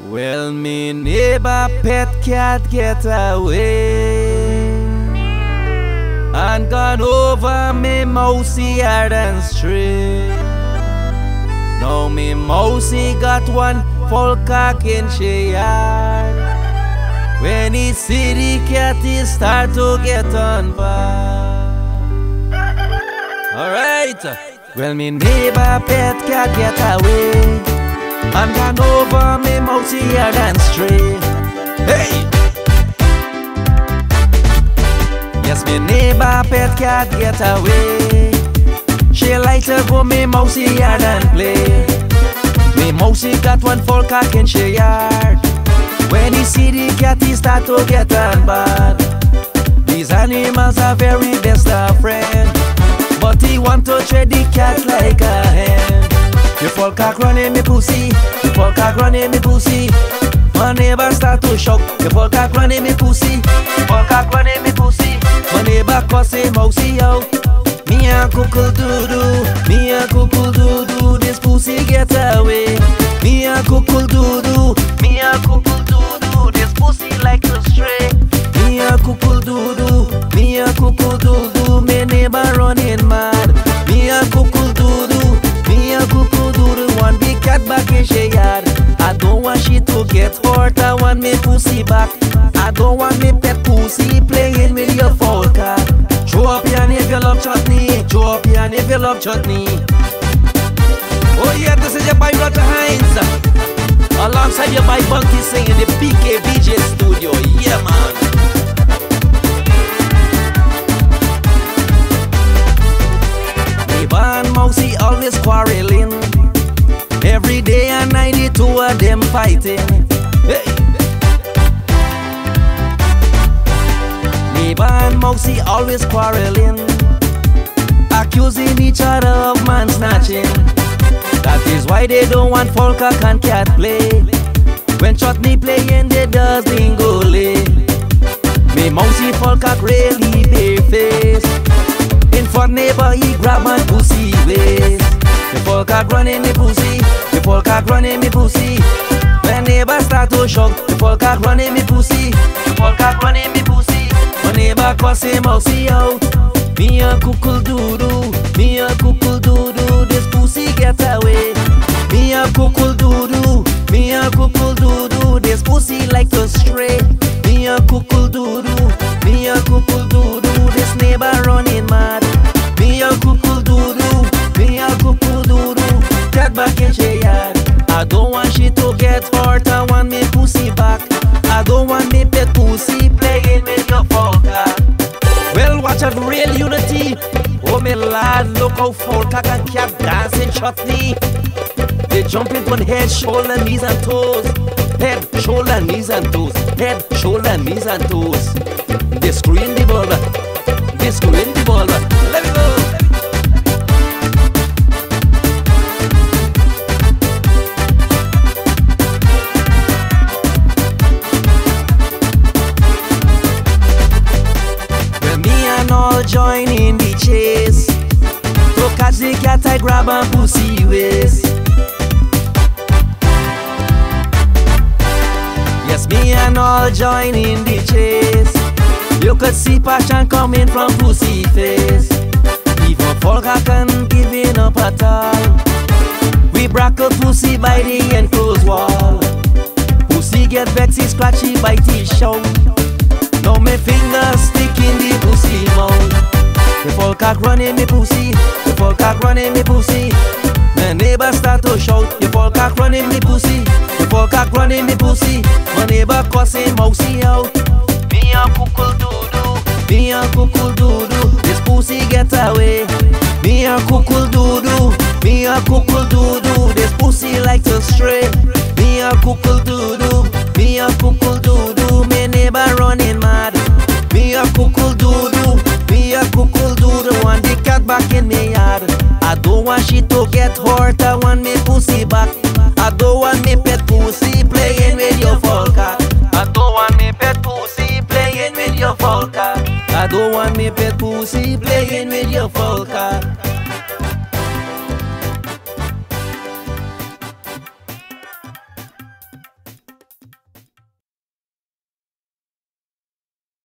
Well, me neighbor pet cat get away and gone over me mousy yard and stray. Now me mousy got one full cock in she yard. When he see the cat, he start to get on bad. Alright. Well, me neighbor pet cat get away and gone over stray. Hey! Yes, me neighbor pet cat get away. She to go me mousy yard and play. Me mousy got one full cock in she yard. When he see the cat, he start to get on bad. These animals are very best of friend, but he want to treat the cat like a hen. The full cock running me pussy, the cock running me pussy. My neighbor start to shock, the full cock running me pussy, the cock running me pussy. My neighbor cause him mousy out. Me a cuckoo doo doo, me a cuckoo doo doo. This pussy get away. Me a cuckoo doo doo, back in she yard. I don't want she to get hurt. I want me pussy back. I don't want me pet pussy playing with your foul cat. Show up your if you love chutney. Show up your if you love chutney. Oh yeah, this is your boy Roger Hinds. Alongside your boy Bunty singing the BKVJ studio. Yeah, man. Neighbor and Mousy always quarreling. Every day and night, the two of them fighting. Hey. Neighbor and Mousy always quarreling, accusing each other of man snatching. That is why they don't want Folka and cat play. When Chutney playing, they does dingole. Me Mousy Folka really bare face. In front neighbor, he grab my pussy. The Folka running me pussy, the Folka running me pussy. When neighbor start to shock, the Folka running me pussy, the Folka running me pussy. My neighbor cause him mousy out. Me a cuckoo doo doo, me a cuckoo doo doo. This pussy lad, look how folka and cat dancing chutney. They jumping on head, shoulder, knees and toes. Head, shoulder, knees and toes. Head, shoulder, knees and toes. They screwing the ball. They screwing the ball. Let me go. And join in the cat, I grab and pussy waist. Yes, me and all join in the chase. You could see passion coming from pussy face. Even Folga can giving up at all. We brack a pussy by the enclosed wall. Pussy get vexy, scratchy, bitey show. Now me fingers stick in the pussy mouth. The cock running me pussy, running me pussy. My neighbor start to shout, the full cock running me pussy, the full cock running me pussy. My neighbor cussing mousy out. Me a cuckoo doo doo, me a cuckoo doo doo. This pussy get away. Me a cuckoo doo doo, me a cuckoo doo doo. This pussy like to stray. Me a cuckoo doo, I don't want she to get hurt. I want me pussy back. I don't want me pet pussy playing with your folka. I don't want me pet pussy playing with your folka. I don't want me pet pussy playing with your folka.